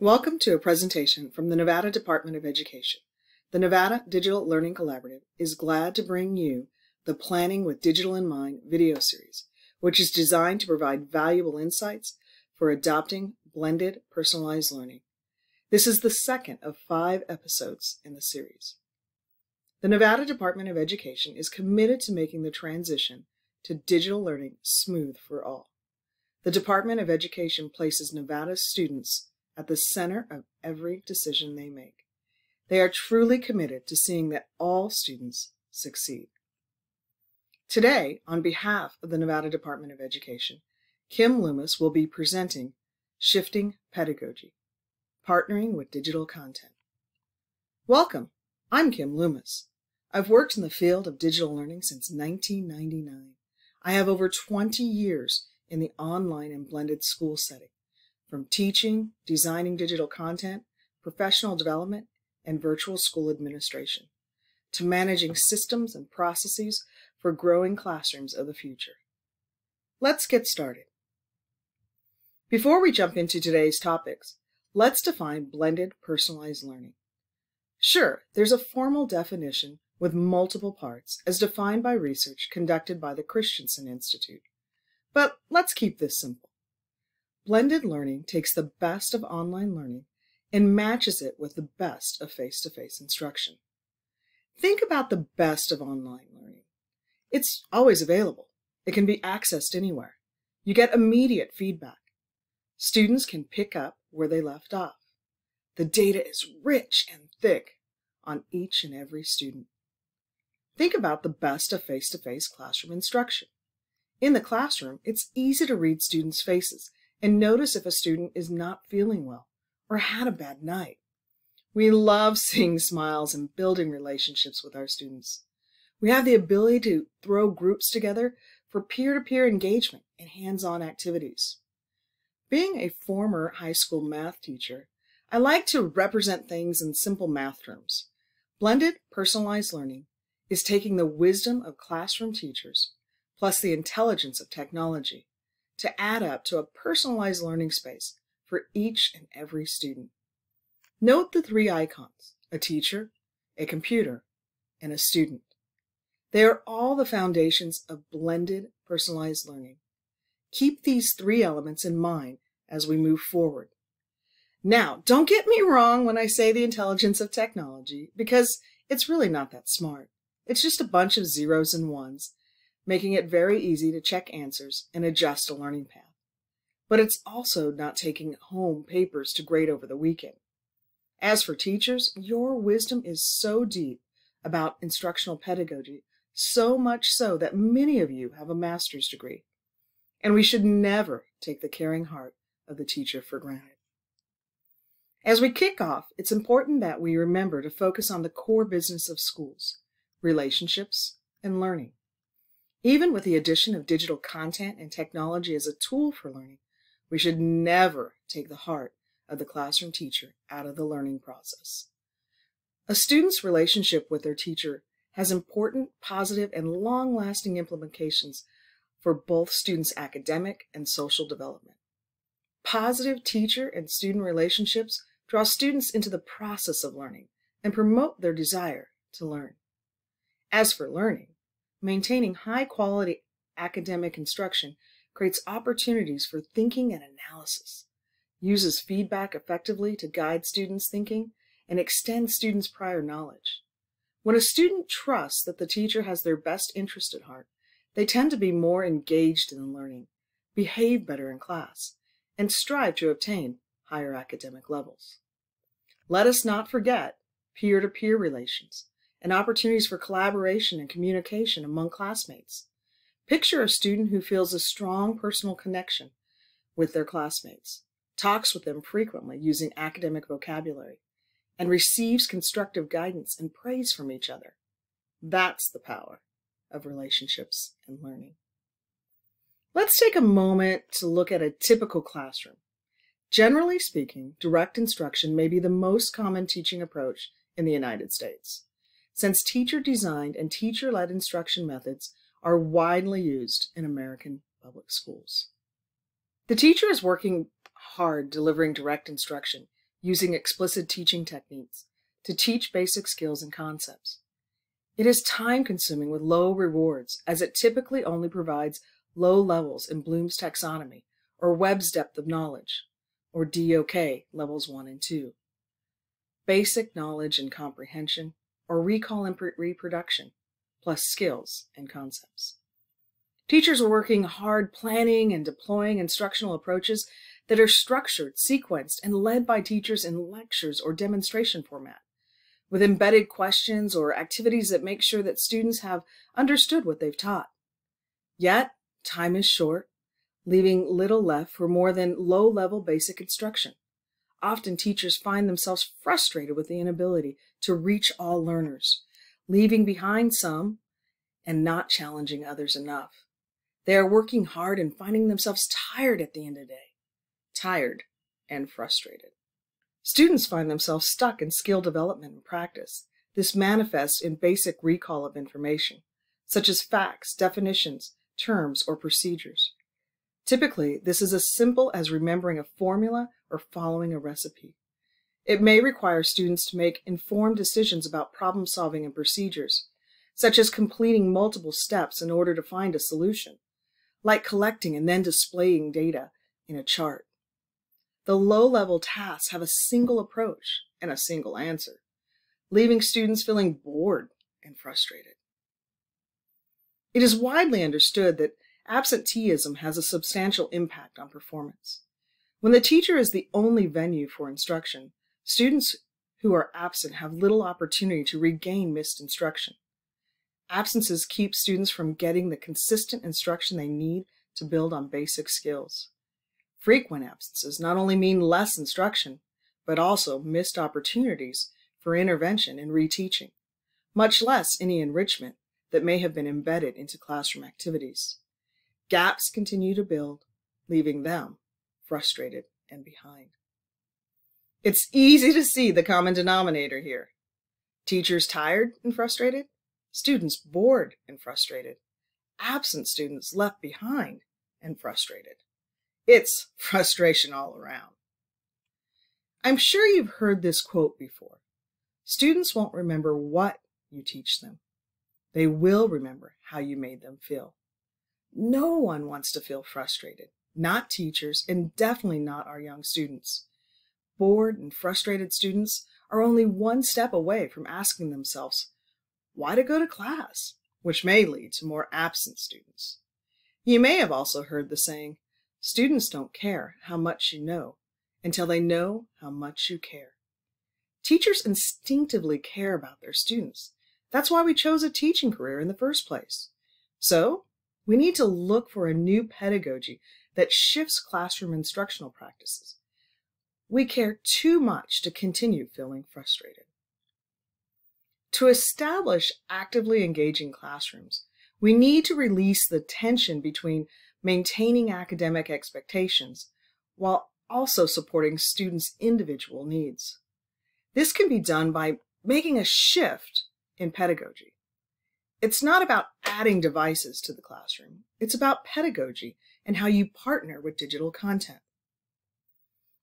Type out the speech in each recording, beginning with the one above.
Welcome to a presentation from the Nevada Department of Education. The Nevada Digital Learning Collaborative is glad to bring you the Planning with Digital in Mind video series, which is designed to provide valuable insights for adopting blended personalized learning. This is the second of five episodes in the series. The Nevada Department of Education is committed to making the transition to digital learning smooth for all. The Department of Education places Nevada's students at the center of every decision they make. They are truly committed to seeing that all students succeed. Today, on behalf of the Nevada Department of Education, Kim Loomis will be presenting Shifting Pedagogy, Partnering with Digital Content. Welcome, I'm Kim Loomis. I've worked in the field of digital learning since 1999. I have over 20 years in the online and blended school setting, from teaching, designing digital content, professional development, and virtual school administration, to managing systems and processes for growing classrooms of the future. Let's get started. Before we jump into today's topics, let's define blended personalized learning. Sure, there's a formal definition with multiple parts as defined by research conducted by the Christensen Institute. But let's keep this simple. Blended learning takes the best of online learning and matches it with the best of face-to-face instruction. Think about the best of online learning. It's always available. It can be accessed anywhere. You get immediate feedback. Students can pick up where they left off. The data is rich and thick on each and every student. Think about the best of face-to-face classroom instruction. In the classroom, it's easy to read students' faces and notice if a student is not feeling well or had a bad night. We love seeing smiles and building relationships with our students. We have the ability to throw groups together for peer-to-peer -peer engagement and hands-on activities. Being a former high school math teacher, I like to represent things in simple math terms. Blended personalized learning is taking the wisdom of classroom teachers plus the intelligence of technology to add up to a personalized learning space for each and every student. Note the three icons, a teacher, a computer, and a student. They are all the foundations of blended personalized learning. Keep these three elements in mind as we move forward. Now, don't get me wrong when I say the intelligence of technology, because it's really not that smart. It's just a bunch of zeros and ones making it very easy to check answers and adjust a learning path. But it's also not taking home papers to grade over the weekend. As for teachers, your wisdom is so deep about instructional pedagogy, so much so that many of you have a master's degree. And we should never take the caring heart of the teacher for granted. As we kick off, it's important that we remember to focus on the core business of schools, relationships, and learning. Even with the addition of digital content and technology as a tool for learning, we should never take the heart of the classroom teacher out of the learning process. A student's relationship with their teacher has important, positive, and long-lasting implications for both students' academic and social development. Positive teacher and student relationships draw students into the process of learning and promote their desire to learn. As for learning, Maintaining high quality academic instruction creates opportunities for thinking and analysis, uses feedback effectively to guide students' thinking, and extend students' prior knowledge. When a student trusts that the teacher has their best interest at heart, they tend to be more engaged in learning, behave better in class, and strive to obtain higher academic levels. Let us not forget peer-to-peer -peer relations and opportunities for collaboration and communication among classmates. Picture a student who feels a strong personal connection with their classmates, talks with them frequently using academic vocabulary, and receives constructive guidance and praise from each other. That's the power of relationships and learning. Let's take a moment to look at a typical classroom. Generally speaking, direct instruction may be the most common teaching approach in the United States since teacher-designed and teacher-led instruction methods are widely used in American public schools. The teacher is working hard delivering direct instruction using explicit teaching techniques to teach basic skills and concepts. It is time consuming with low rewards as it typically only provides low levels in Bloom's taxonomy or Webb's depth of knowledge or DOK levels 1 and 2. Basic knowledge and comprehension or recall and reproduction plus skills and concepts. Teachers are working hard planning and deploying instructional approaches that are structured, sequenced, and led by teachers in lectures or demonstration format, with embedded questions or activities that make sure that students have understood what they've taught. Yet, time is short, leaving little left for more than low-level basic instruction. Often teachers find themselves frustrated with the inability to reach all learners, leaving behind some and not challenging others enough. They are working hard and finding themselves tired at the end of the day tired, and frustrated. Students find themselves stuck in skill development and practice. This manifests in basic recall of information, such as facts, definitions, terms, or procedures. Typically, this is as simple as remembering a formula or following a recipe. It may require students to make informed decisions about problem solving and procedures, such as completing multiple steps in order to find a solution, like collecting and then displaying data in a chart. The low-level tasks have a single approach and a single answer, leaving students feeling bored and frustrated. It is widely understood that absenteeism has a substantial impact on performance. When the teacher is the only venue for instruction, students who are absent have little opportunity to regain missed instruction. Absences keep students from getting the consistent instruction they need to build on basic skills. Frequent absences not only mean less instruction, but also missed opportunities for intervention and reteaching, much less any enrichment that may have been embedded into classroom activities. Gaps continue to build, leaving them frustrated and behind. It's easy to see the common denominator here. Teachers tired and frustrated, students bored and frustrated, absent students left behind and frustrated. It's frustration all around. I'm sure you've heard this quote before. Students won't remember what you teach them. They will remember how you made them feel. No one wants to feel frustrated, not teachers, and definitely not our young students. Bored and frustrated students are only one step away from asking themselves, why to go to class, which may lead to more absent students. You may have also heard the saying, Students don't care how much you know until they know how much you care. Teachers instinctively care about their students. That's why we chose a teaching career in the first place. So, we need to look for a new pedagogy that shifts classroom instructional practices. We care too much to continue feeling frustrated. To establish actively engaging classrooms, we need to release the tension between maintaining academic expectations while also supporting students' individual needs. This can be done by making a shift in pedagogy. It's not about adding devices to the classroom. It's about pedagogy and how you partner with digital content.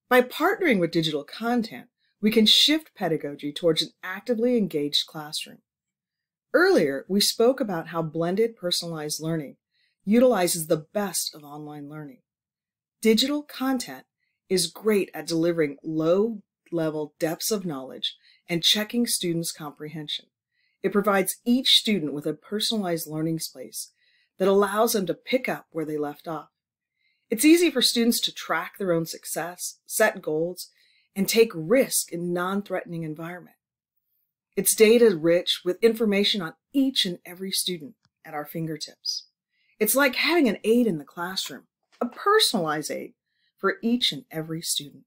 By partnering with digital content, we can shift pedagogy towards an actively engaged classroom. Earlier, we spoke about how blended personalized learning utilizes the best of online learning. Digital content is great at delivering low level depths of knowledge and checking students' comprehension. It provides each student with a personalized learning space that allows them to pick up where they left off. It's easy for students to track their own success, set goals, and take risk in non-threatening environment. It's data rich with information on each and every student at our fingertips. It's like having an aide in the classroom, a personalized aide for each and every student.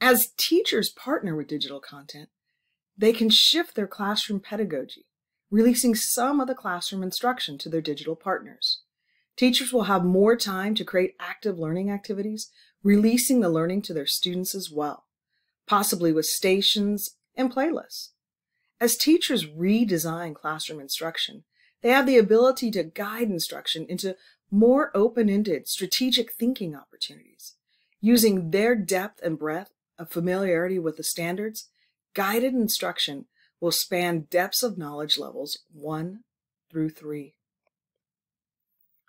As teachers partner with digital content, they can shift their classroom pedagogy, releasing some of the classroom instruction to their digital partners. Teachers will have more time to create active learning activities, releasing the learning to their students as well, possibly with stations and playlists. As teachers redesign classroom instruction, they have the ability to guide instruction into more open-ended strategic thinking opportunities, using their depth and breadth of familiarity with the standards, guided instruction will span depths of knowledge levels 1 through 3.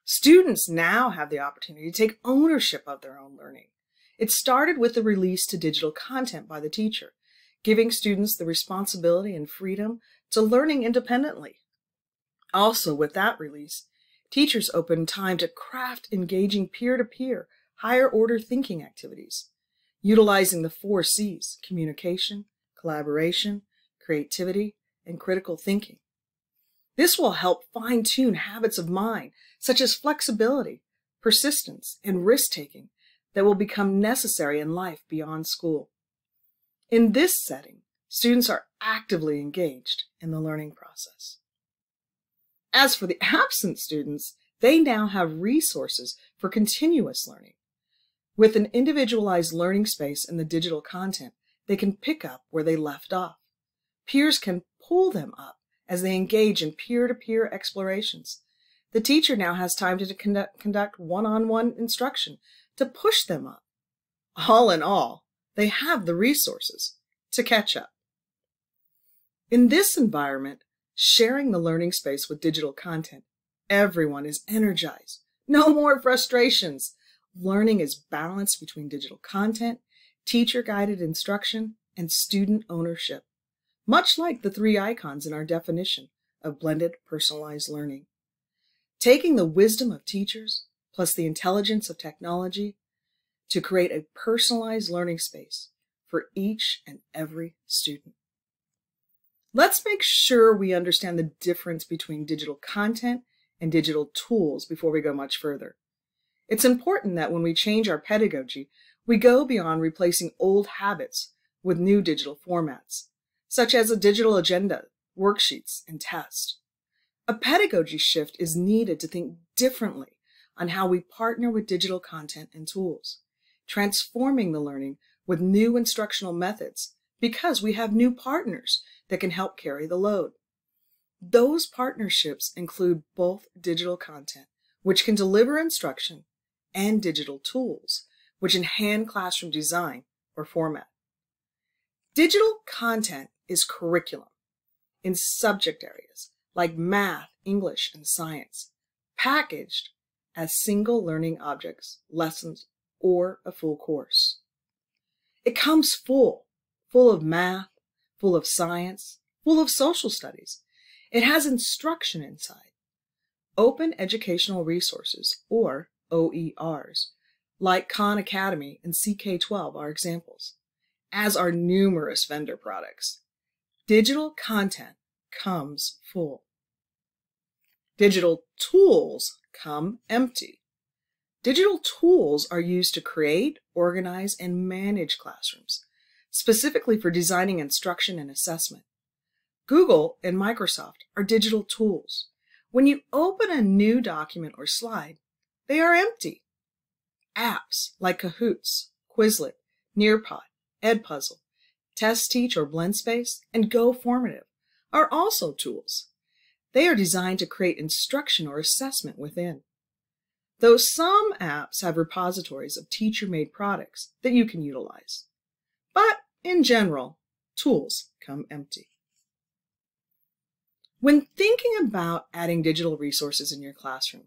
Students now have the opportunity to take ownership of their own learning. It started with the release to digital content by the teacher, giving students the responsibility and freedom to learning independently. Also, with that release, teachers opened time to craft engaging peer-to-peer, higher-order thinking activities, utilizing the four C's, communication, collaboration, creativity, and critical thinking. This will help fine-tune habits of mind, such as flexibility, persistence, and risk-taking that will become necessary in life beyond school. In this setting, students are actively engaged in the learning process. As for the absent students, they now have resources for continuous learning. With an individualized learning space in the digital content, they can pick up where they left off. Peers can pull them up as they engage in peer-to-peer explorations. The teacher now has time to conduct one-on-one -on -one instruction to push them up. All in all, they have the resources to catch up. In this environment, sharing the learning space with digital content, everyone is energized. No more frustrations. Learning is balanced between digital content, teacher-guided instruction, and student ownership, much like the three icons in our definition of blended personalized learning. Taking the wisdom of teachers, plus the intelligence of technology to create a personalized learning space for each and every student. Let's make sure we understand the difference between digital content and digital tools before we go much further. It's important that when we change our pedagogy, we go beyond replacing old habits with new digital formats, such as a digital agenda, worksheets, and tests. A pedagogy shift is needed to think differently on how we partner with digital content and tools, transforming the learning with new instructional methods because we have new partners that can help carry the load. Those partnerships include both digital content, which can deliver instruction, and digital tools, which enhance classroom design or format. Digital content is curriculum in subject areas like math, English, and science, packaged as single learning objects, lessons, or a full course. It comes full, full of math, full of science, full of social studies. It has instruction inside. Open Educational Resources, or OERs, like Khan Academy and CK12 are examples, as are numerous vendor products. Digital content comes full. Digital tools come empty. Digital tools are used to create, organize, and manage classrooms, specifically for designing instruction and assessment. Google and Microsoft are digital tools. When you open a new document or slide, they are empty. Apps like Kahoots, Quizlet, Nearpod, Edpuzzle, TES Teach or BlendSpace, and Go Formative are also tools. They are designed to create instruction or assessment within. Though some apps have repositories of teacher-made products that you can utilize. But in general, tools come empty. When thinking about adding digital resources in your classroom,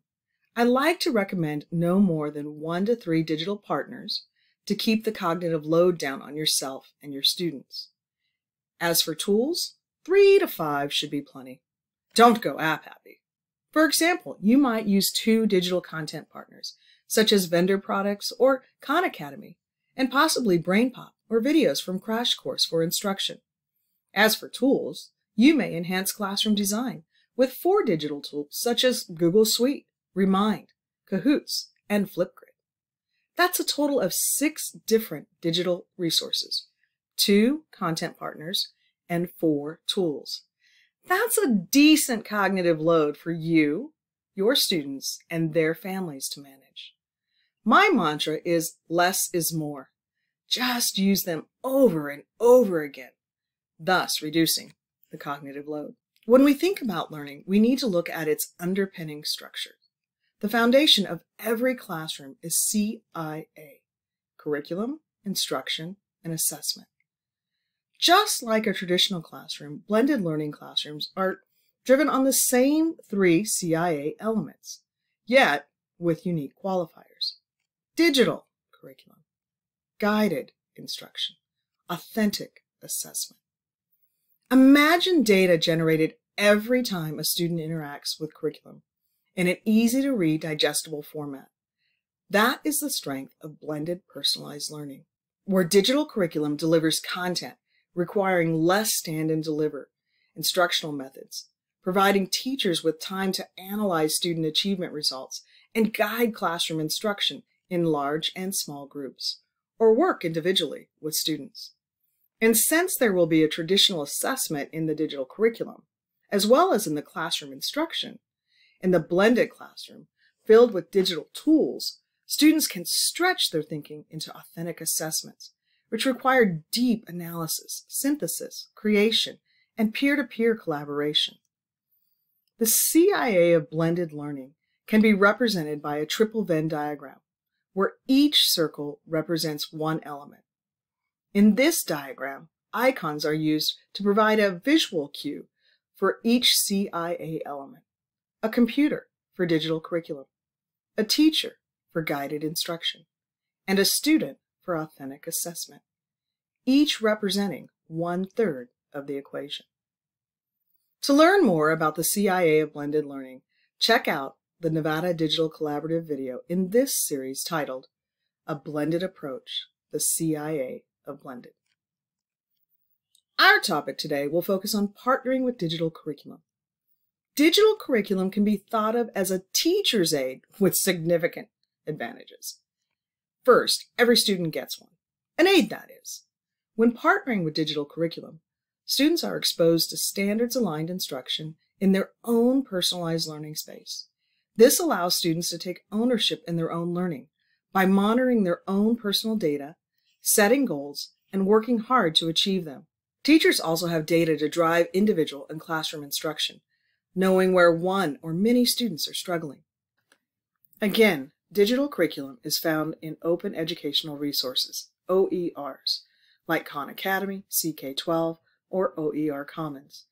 I like to recommend no more than one to three digital partners to keep the cognitive load down on yourself and your students. As for tools, three to five should be plenty. Don't go app happy. For example, you might use two digital content partners, such as vendor products or Khan Academy, and possibly BrainPop or videos from Crash Course for instruction. As for tools, you may enhance classroom design with four digital tools such as Google Suite, Remind, Kahoots, and Flipgrid. That's a total of six different digital resources, two content partners, and four tools. That's a decent cognitive load for you, your students, and their families to manage. My mantra is less is more. Just use them over and over again, thus reducing the cognitive load. When we think about learning, we need to look at its underpinning structure. The foundation of every classroom is CIA, curriculum, instruction, and assessment. Just like a traditional classroom, blended learning classrooms are driven on the same three CIA elements, yet with unique qualifiers. Digital curriculum, guided instruction, authentic assessment. Imagine data generated every time a student interacts with curriculum in an easy to read, digestible format. That is the strength of blended personalized learning, where digital curriculum delivers content requiring less stand and deliver instructional methods, providing teachers with time to analyze student achievement results and guide classroom instruction in large and small groups, or work individually with students. And since there will be a traditional assessment in the digital curriculum, as well as in the classroom instruction, in the blended classroom, filled with digital tools, students can stretch their thinking into authentic assessments, which require deep analysis, synthesis, creation, and peer-to-peer -peer collaboration. The CIA of blended learning can be represented by a triple Venn diagram, where each circle represents one element. In this diagram, icons are used to provide a visual cue for each CIA element, a computer for digital curriculum, a teacher for guided instruction, and a student for authentic assessment, each representing one-third of the equation. To learn more about the CIA of blended learning, check out the Nevada Digital Collaborative video in this series titled A Blended Approach, the CIA of Blended. Our topic today will focus on partnering with digital curriculum. Digital curriculum can be thought of as a teacher's aid with significant advantages. First, every student gets one. An aid, that is. When partnering with digital curriculum, students are exposed to standards-aligned instruction in their own personalized learning space. This allows students to take ownership in their own learning by monitoring their own personal data, setting goals, and working hard to achieve them. Teachers also have data to drive individual and classroom instruction, knowing where one or many students are struggling. Again, digital curriculum is found in open educational resources, OERs, like Khan Academy, CK12, or OER Commons.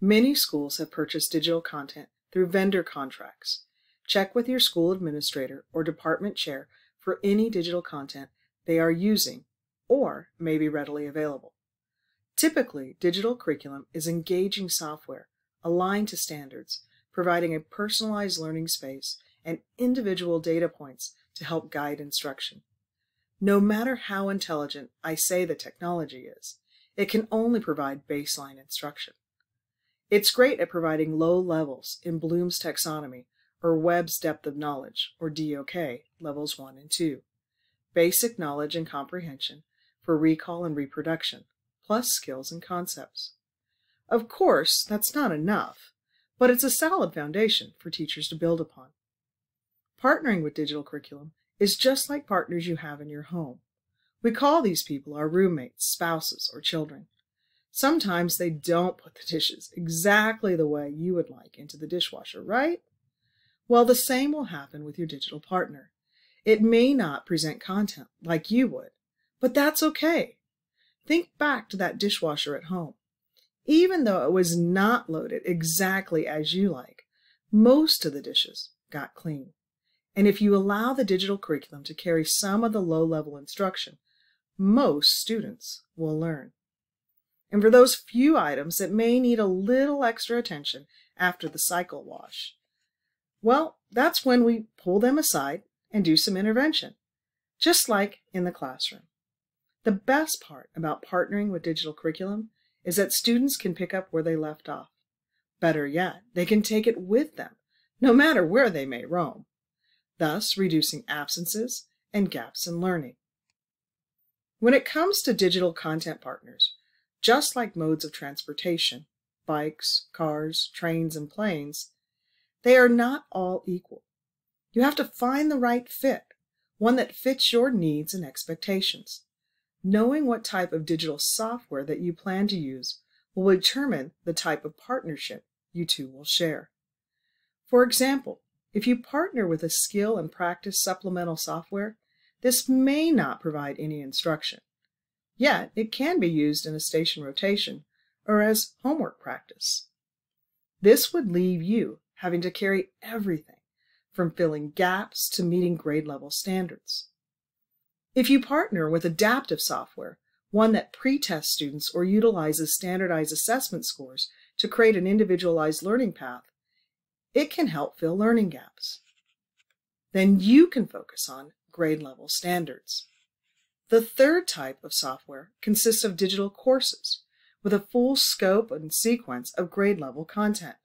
Many schools have purchased digital content through vendor contracts. Check with your school administrator or department chair for any digital content they are using or may be readily available. Typically, digital curriculum is engaging software aligned to standards, providing a personalized learning space and individual data points to help guide instruction. No matter how intelligent I say the technology is, it can only provide baseline instruction. It's great at providing low levels in Bloom's taxonomy or Webb's depth of knowledge, or DOK, levels 1 and 2, basic knowledge and comprehension for recall and reproduction, plus skills and concepts. Of course, that's not enough, but it's a solid foundation for teachers to build upon. Partnering with digital curriculum is just like partners you have in your home. We call these people our roommates, spouses, or children. Sometimes they don't put the dishes exactly the way you would like into the dishwasher, right? Well, the same will happen with your digital partner. It may not present content like you would, but that's okay. Think back to that dishwasher at home. Even though it was not loaded exactly as you like, most of the dishes got clean. And if you allow the digital curriculum to carry some of the low-level instruction, most students will learn. And for those few items that may need a little extra attention after the cycle wash, well, that's when we pull them aside and do some intervention, just like in the classroom. The best part about partnering with digital curriculum is that students can pick up where they left off. Better yet, they can take it with them, no matter where they may roam thus reducing absences and gaps in learning. When it comes to digital content partners, just like modes of transportation, bikes, cars, trains, and planes, they are not all equal. You have to find the right fit, one that fits your needs and expectations. Knowing what type of digital software that you plan to use will determine the type of partnership you two will share. For example, if you partner with a skill and practice supplemental software, this may not provide any instruction. Yet, it can be used in a station rotation or as homework practice. This would leave you having to carry everything from filling gaps to meeting grade level standards. If you partner with adaptive software, one that pre-tests students or utilizes standardized assessment scores to create an individualized learning path, it can help fill learning gaps. Then you can focus on grade level standards. The third type of software consists of digital courses with a full scope and sequence of grade level content.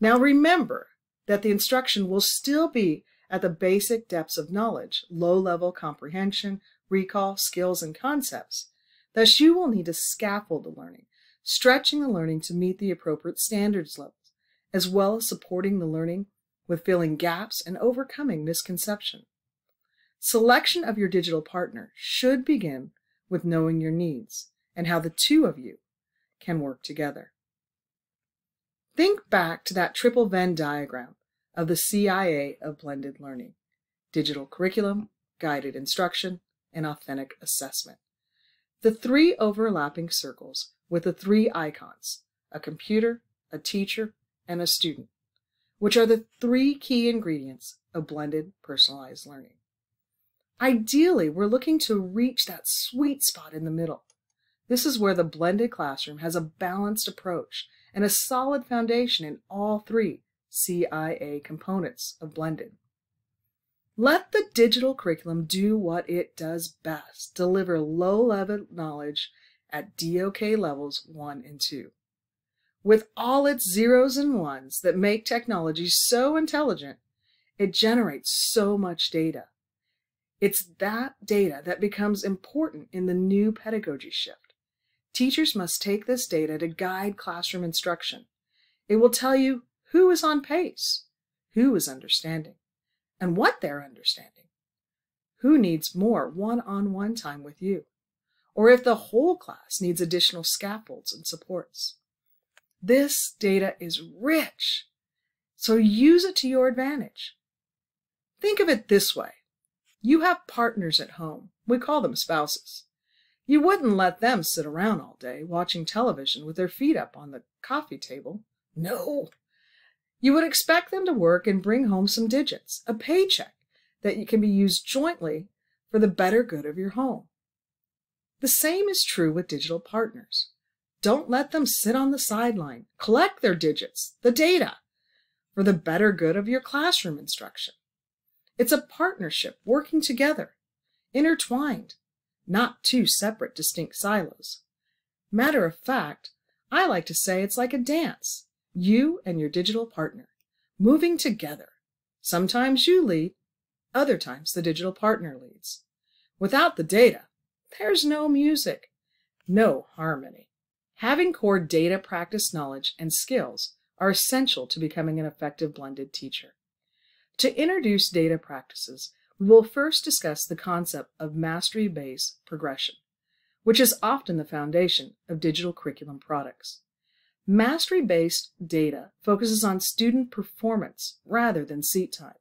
Now remember that the instruction will still be at the basic depths of knowledge, low level comprehension, recall, skills, and concepts. Thus, you will need to scaffold the learning, stretching the learning to meet the appropriate standards levels, as well as supporting the learning with filling gaps and overcoming misconception. Selection of your digital partner should begin with knowing your needs and how the two of you can work together. Think back to that triple Venn diagram of the CIA of blended learning, digital curriculum, guided instruction, and authentic assessment. The three overlapping circles with the three icons, a computer, a teacher, and a student, which are the three key ingredients of blended personalized learning. Ideally, we're looking to reach that sweet spot in the middle. This is where the blended classroom has a balanced approach and a solid foundation in all three CIA components of blended. Let the digital curriculum do what it does best, deliver low-level knowledge at DOK levels 1 and 2. With all its zeros and ones that make technology so intelligent, it generates so much data. It's that data that becomes important in the new pedagogy shift. Teachers must take this data to guide classroom instruction. It will tell you who is on pace, who is understanding, and what they're understanding. Who needs more one-on-one -on -one time with you? Or if the whole class needs additional scaffolds and supports. This data is rich, so use it to your advantage. Think of it this way. You have partners at home. We call them spouses. You wouldn't let them sit around all day watching television with their feet up on the coffee table. No. You would expect them to work and bring home some digits, a paycheck that can be used jointly for the better good of your home. The same is true with digital partners. Don't let them sit on the sideline. Collect their digits, the data, for the better good of your classroom instruction. It's a partnership working together, intertwined, not two separate distinct silos. Matter of fact, I like to say it's like a dance, you and your digital partner, moving together. Sometimes you lead, other times the digital partner leads. Without the data, there's no music, no harmony. Having core data practice knowledge and skills are essential to becoming an effective blended teacher. To introduce data practices, we will first discuss the concept of mastery-based progression, which is often the foundation of digital curriculum products. Mastery-based data focuses on student performance rather than seat time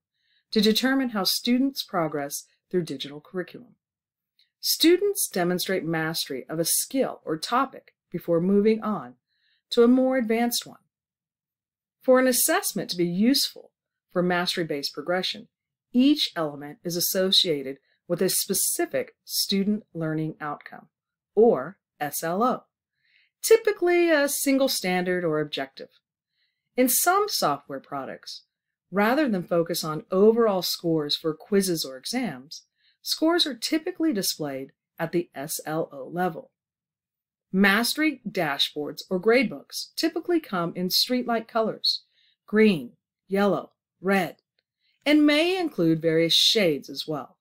to determine how students progress through digital curriculum. Students demonstrate mastery of a skill or topic before moving on to a more advanced one. For an assessment to be useful for mastery-based progression, each element is associated with a specific student learning outcome, or SLO, typically a single standard or objective. In some software products, rather than focus on overall scores for quizzes or exams, scores are typically displayed at the SLO level. Mastery dashboards or gradebooks typically come in street-like colors, green, yellow, red, and may include various shades as well.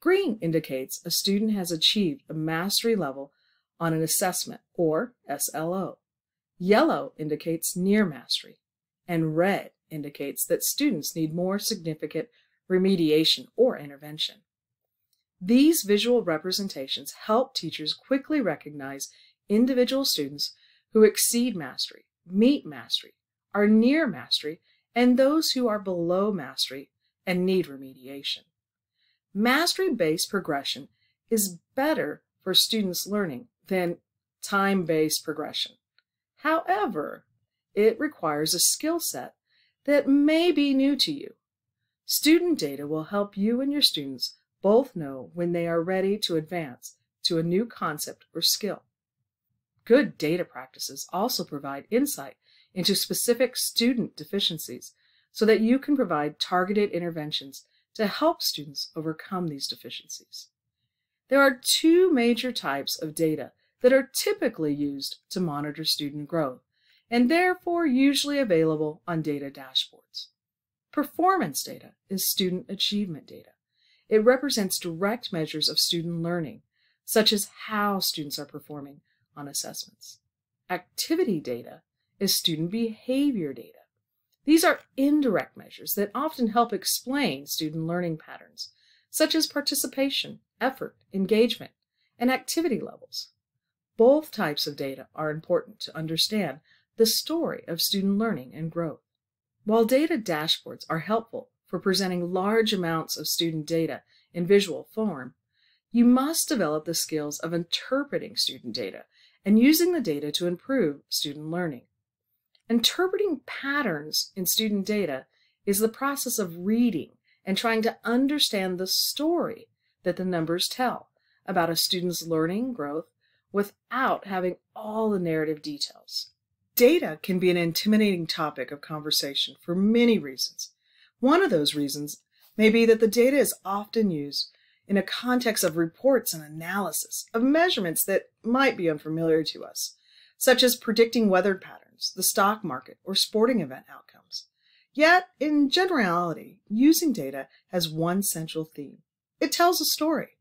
Green indicates a student has achieved a mastery level on an assessment, or SLO. Yellow indicates near mastery, and red indicates that students need more significant remediation or intervention. These visual representations help teachers quickly recognize individual students who exceed mastery, meet mastery, are near mastery, and those who are below mastery and need remediation. Mastery-based progression is better for students' learning than time-based progression. However, it requires a skill set that may be new to you. Student data will help you and your students both know when they are ready to advance to a new concept or skill. Good data practices also provide insight into specific student deficiencies so that you can provide targeted interventions to help students overcome these deficiencies. There are two major types of data that are typically used to monitor student growth and therefore usually available on data dashboards. Performance data is student achievement data. It represents direct measures of student learning, such as how students are performing on assessments. Activity data is student behavior data. These are indirect measures that often help explain student learning patterns, such as participation, effort, engagement, and activity levels. Both types of data are important to understand the story of student learning and growth. While data dashboards are helpful for presenting large amounts of student data in visual form, you must develop the skills of interpreting student data and using the data to improve student learning. Interpreting patterns in student data is the process of reading and trying to understand the story that the numbers tell about a student's learning growth without having all the narrative details. Data can be an intimidating topic of conversation for many reasons. One of those reasons may be that the data is often used in a context of reports and analysis of measurements that might be unfamiliar to us, such as predicting weather patterns, the stock market, or sporting event outcomes. Yet, in generality, using data has one central theme. It tells a story.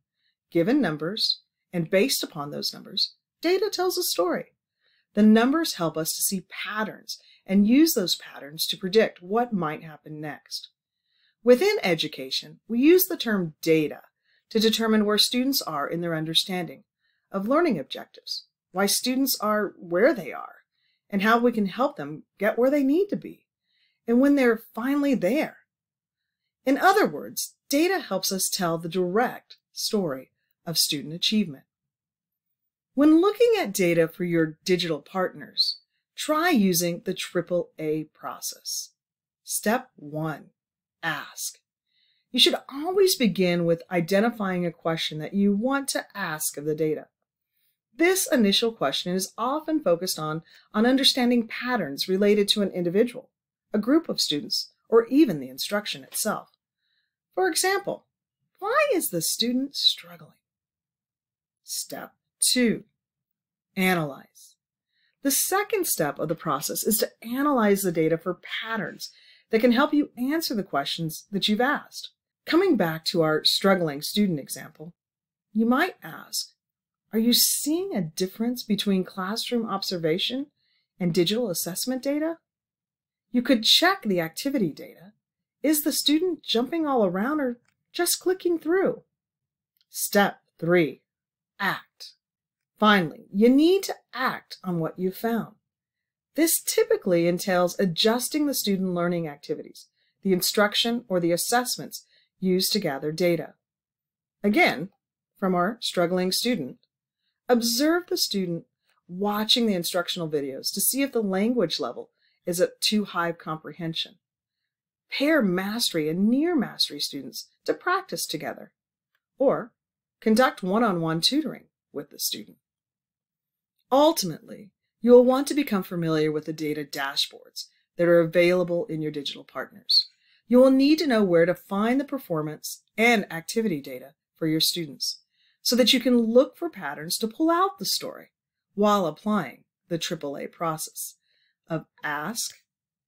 Given numbers, and based upon those numbers, data tells a story. The numbers help us to see patterns and use those patterns to predict what might happen next. Within education, we use the term data to determine where students are in their understanding of learning objectives, why students are where they are, and how we can help them get where they need to be, and when they're finally there. In other words, data helps us tell the direct story of student achievement. When looking at data for your digital partners, try using the AAA process. Step 1. Ask. You should always begin with identifying a question that you want to ask of the data. This initial question is often focused on, on understanding patterns related to an individual, a group of students, or even the instruction itself. For example, why is the student struggling? Step 2. Analyze. The second step of the process is to analyze the data for patterns that can help you answer the questions that you've asked. Coming back to our struggling student example, you might ask, are you seeing a difference between classroom observation and digital assessment data? You could check the activity data. Is the student jumping all around or just clicking through? Step 3. Act. Finally, you need to act on what you found. This typically entails adjusting the student learning activities, the instruction, or the assessments used to gather data. Again, from our struggling student, observe the student watching the instructional videos to see if the language level is at too high of comprehension. Pair mastery and near mastery students to practice together, or conduct one-on-one -on -one tutoring with the student. Ultimately, you will want to become familiar with the data dashboards that are available in your digital partners. You will need to know where to find the performance and activity data for your students so that you can look for patterns to pull out the story while applying the AAA process of ask,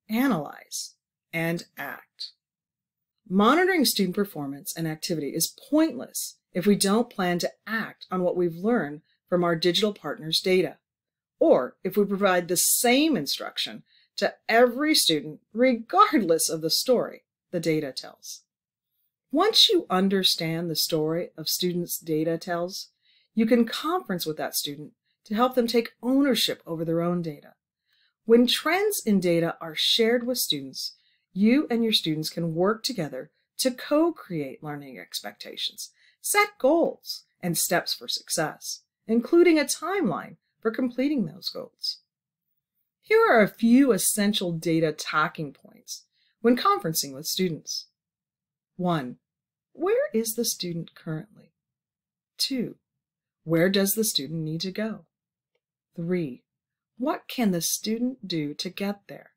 analyze, and act. Monitoring student performance and activity is pointless if we don't plan to act on what we've learned from our digital partners' data, or if we provide the same instruction to every student regardless of the story the data tells. Once you understand the story of students' data tells, you can conference with that student to help them take ownership over their own data. When trends in data are shared with students, you and your students can work together to co-create learning expectations, set goals, and steps for success. including a timeline for completing those goals. Here are a few essential data talking points when conferencing with students. 1. Where is the student currently? 2. Where does the student need to go? 3. What can the student do to get there?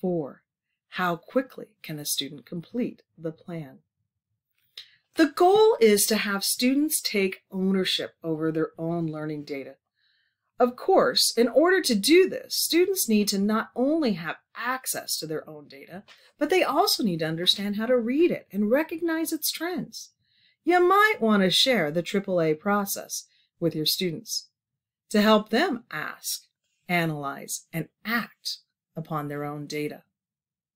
4. How quickly can the student complete the plan? The goal is to have students take ownership over their own learning data of course, in order to do this, students need to not only have access to their own data, but they also need to understand how to read it and recognize its trends. You might want to share the AAA process with your students to help them ask, analyze, and act upon their own data.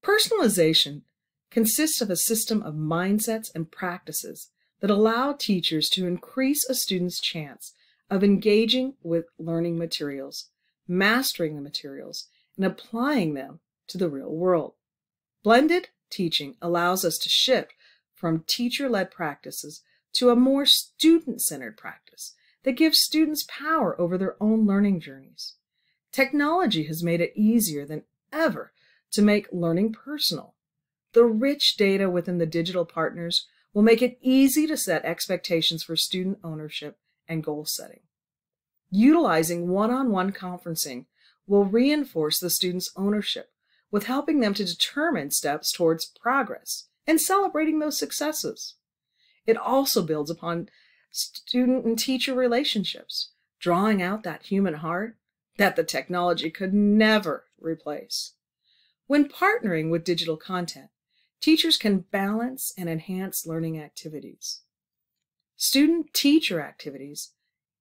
Personalization consists of a system of mindsets and practices that allow teachers to increase a student's chance of engaging with learning materials, mastering the materials, and applying them to the real world. Blended teaching allows us to shift from teacher-led practices to a more student-centered practice that gives students power over their own learning journeys. Technology has made it easier than ever to make learning personal. The rich data within the digital partners will make it easy to set expectations for student ownership and goal setting. Utilizing one-on-one conferencing will reinforce the student's ownership with helping them to determine steps towards progress and celebrating those successes. It also builds upon student and teacher relationships, drawing out that human heart that the technology could never replace. When partnering with digital content, teachers can balance and enhance learning activities. Student-teacher activities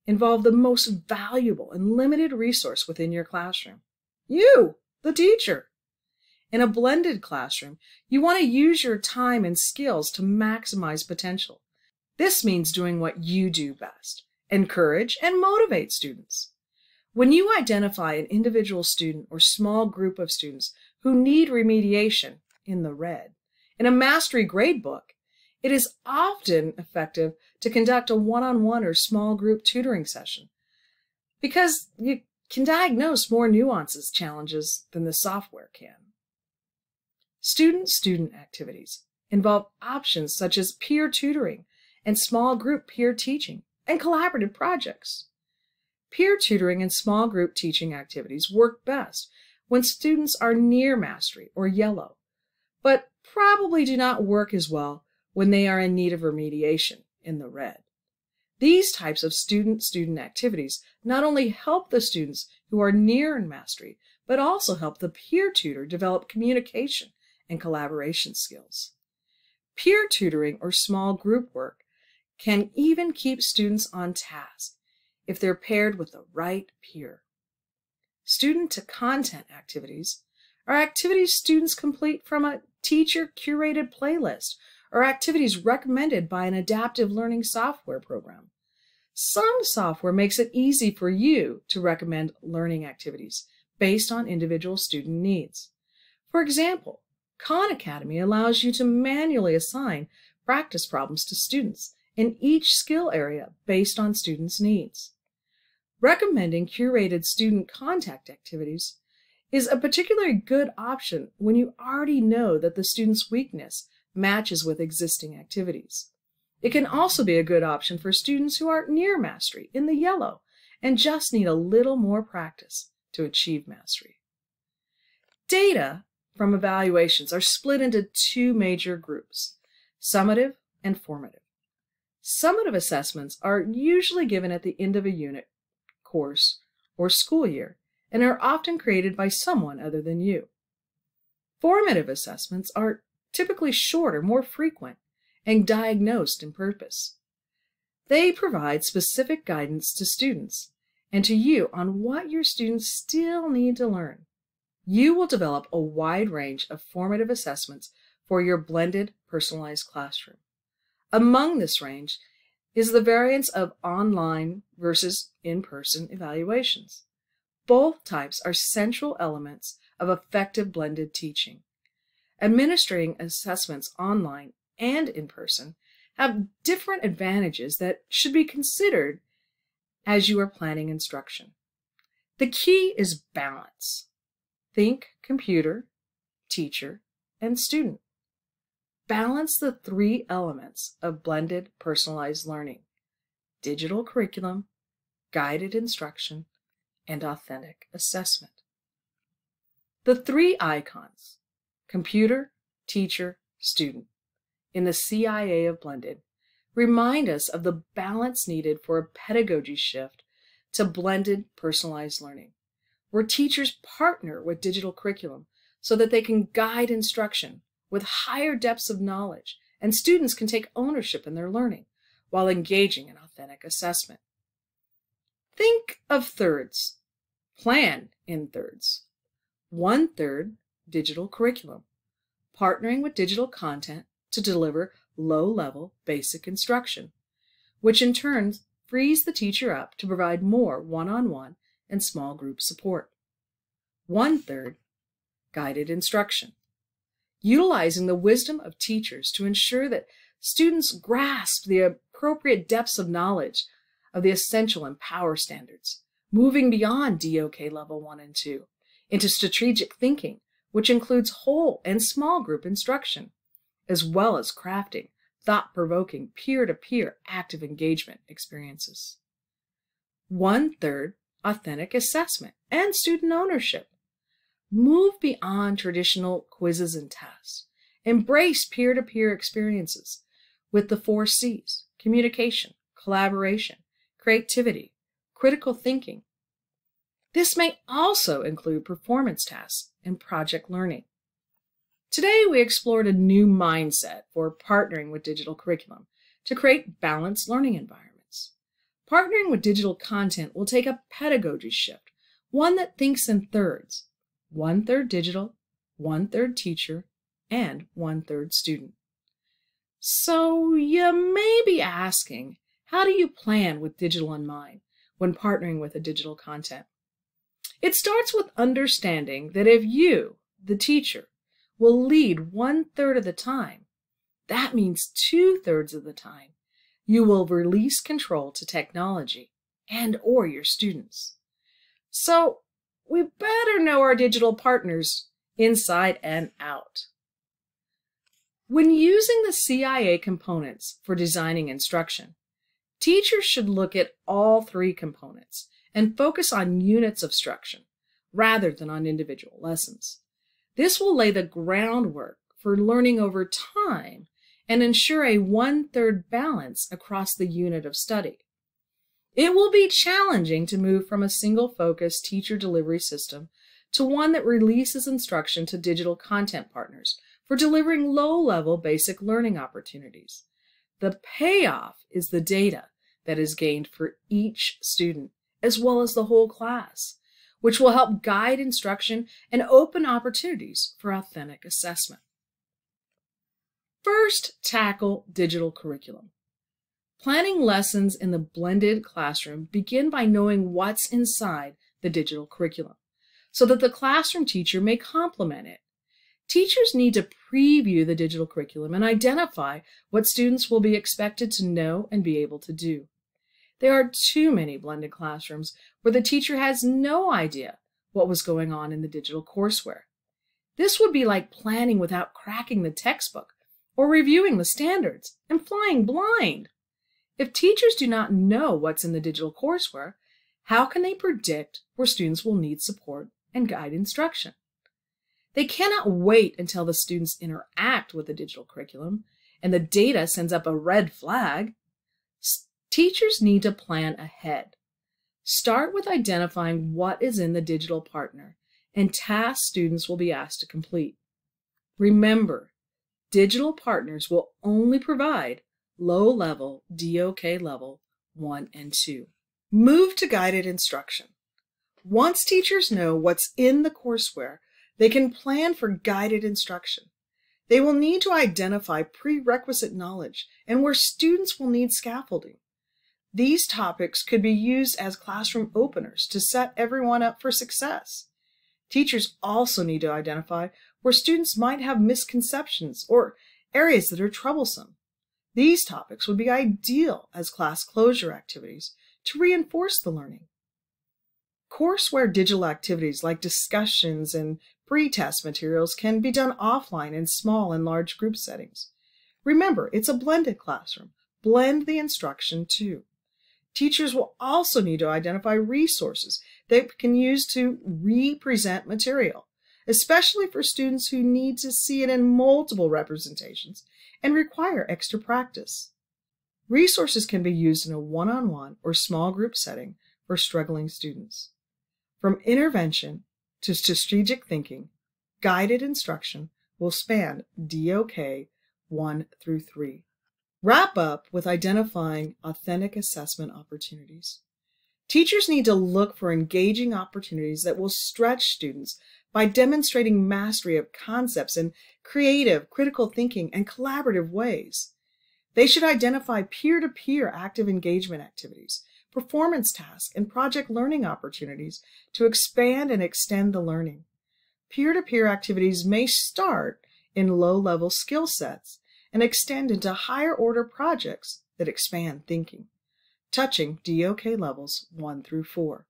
involve the most valuable and limited resource within your classroom. You, the teacher. In a blended classroom, you want to use your time and skills to maximize potential. This means doing what you do best, encourage and motivate students. When you identify an individual student or small group of students who need remediation in the red, in a mastery gradebook, it is often effective to conduct a one-on-one or small group tutoring session because you can diagnose more nuances challenges than the software can. Student-student activities involve options such as peer tutoring and small group peer teaching and collaborative projects. Peer tutoring and small group teaching activities work best when students are near mastery or yellow, but probably do not work as well when they are in need of remediation in the red. These types of student-student activities not only help the students who are near in mastery, but also help the peer tutor develop communication and collaboration skills. Peer tutoring or small group work can even keep students on task if they're paired with the right peer. Student-to-content activities are activities students complete from a teacher-curated playlist or activities recommended by an adaptive learning software program. Some software makes it easy for you to recommend learning activities based on individual student needs. For example, Khan Academy allows you to manually assign practice problems to students in each skill area based on students' needs. Recommending curated student content activities is a particularly good option when you already know that the student's weakness matches with existing activities. It can also be a good option for students who aren't near mastery in the yellow and just need a little more practice to achieve mastery. Data from evaluations are split into two major groups, summative and formative. Summative assessments are usually given at the end of a unit, course, or school year and are often created by someone other than you. Formative assessments are typically shorter, more frequent, and diagnosed in purpose. They provide specific guidance to students and to you on what your students still need to learn. You will develop a wide range of formative assessments for your blended personalized classroom. Among this range is the variance of online versus in-person evaluations. Both types are central elements of effective blended teaching. Administering assessments online and in person have different advantages that should be considered as you are planning instruction. The key is balance. Think computer, teacher, and student. Balance the three elements of blended personalized learning digital curriculum, guided instruction, and authentic assessment. The three icons computer, teacher, student in the CIA of blended remind us of the balance needed for a pedagogy shift to blended personalized learning, where teachers partner with digital curriculum so that they can guide instruction with higher depths of knowledge and students can take ownership in their learning while engaging in authentic assessment. Think of thirds. Plan in thirds. One third digital curriculum, partnering with digital content to deliver low-level basic instruction, which in turn frees the teacher up to provide more one-on-one and small group support. One-third, guided instruction, utilizing the wisdom of teachers to ensure that students grasp the appropriate depths of knowledge of the essential and power standards, moving beyond DOK level 1 and 2 into strategic thinking, which includes whole and small group instruction as well as crafting thought provoking peer to peer active engagement experiences. One third, authentic assessment and student ownership. Move beyond traditional quizzes and tests. Embrace peer to peer experiences with the four C's communication, collaboration, creativity, critical thinking. This may also include performance tasks and project learning. Today, we explored a new mindset for partnering with digital curriculum to create balanced learning environments. Partnering with digital content will take a pedagogy shift, one that thinks in thirds, one third digital, one third teacher, and one third student. So you may be asking, how do you plan with digital in mind when partnering with a digital content? It starts with understanding that if you, the teacher, will lead one third of the time. That means two thirds of the time you will release control to technology and or your students. So we better know our digital partners inside and out. When using the CIA components for designing instruction, teachers should look at all three components and focus on units of instruction rather than on individual lessons. This will lay the groundwork for learning over time and ensure a one-third balance across the unit of study. It will be challenging to move from a single-focused teacher delivery system to one that releases instruction to digital content partners for delivering low-level basic learning opportunities. The payoff is the data that is gained for each student, as well as the whole class which will help guide instruction and open opportunities for authentic assessment. First, tackle digital curriculum. Planning lessons in the blended classroom begin by knowing what's inside the digital curriculum so that the classroom teacher may complement it. Teachers need to preview the digital curriculum and identify what students will be expected to know and be able to do. There are too many blended classrooms where the teacher has no idea what was going on in the digital courseware. This would be like planning without cracking the textbook or reviewing the standards and flying blind. If teachers do not know what's in the digital courseware, how can they predict where students will need support and guide instruction? They cannot wait until the students interact with the digital curriculum and the data sends up a red flag. Teachers need to plan ahead. Start with identifying what is in the digital partner and tasks students will be asked to complete. Remember, digital partners will only provide low-level DOK level 1 and 2. Move to guided instruction. Once teachers know what's in the courseware, they can plan for guided instruction. They will need to identify prerequisite knowledge and where students will need scaffolding. These topics could be used as classroom openers to set everyone up for success. Teachers also need to identify where students might have misconceptions or areas that are troublesome. These topics would be ideal as class closure activities to reinforce the learning. Courseware digital activities like discussions and pre-test materials can be done offline in small and large group settings. Remember, it's a blended classroom. Blend the instruction too. Teachers will also need to identify resources they can use to re-present material, especially for students who need to see it in multiple representations and require extra practice. Resources can be used in a one-on-one -on -one or small group setting for struggling students. From intervention to strategic thinking, guided instruction will span DOK 1 through 3. Wrap up with identifying authentic assessment opportunities. Teachers need to look for engaging opportunities that will stretch students by demonstrating mastery of concepts in creative, critical thinking, and collaborative ways. They should identify peer-to-peer active engagement activities, performance tasks, and project learning opportunities to expand and extend the learning. Peer-to-peer activities may start in low-level skill sets and extend into higher order projects that expand thinking touching DOK levels 1 through 4.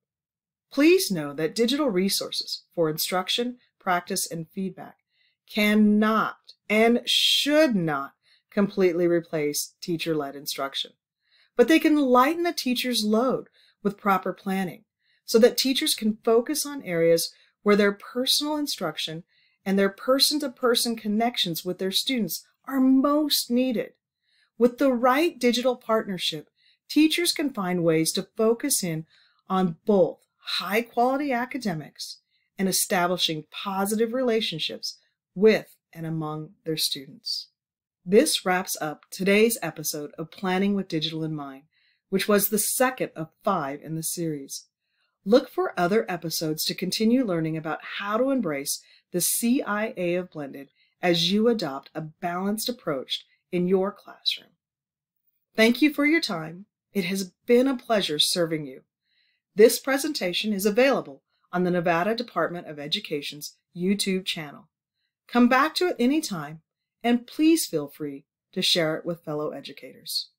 Please know that digital resources for instruction, practice, and feedback cannot and should not completely replace teacher-led instruction, but they can lighten a teacher's load with proper planning so that teachers can focus on areas where their personal instruction and their person-to-person -person connections with their students are most needed. With the right digital partnership, teachers can find ways to focus in on both high quality academics and establishing positive relationships with and among their students. This wraps up today's episode of Planning with Digital in Mind, which was the second of five in the series. Look for other episodes to continue learning about how to embrace the CIA of Blended as you adopt a balanced approach in your classroom. Thank you for your time it has been a pleasure serving you. This presentation is available on the Nevada Department of Education's YouTube channel. Come back to it anytime, and please feel free to share it with fellow educators.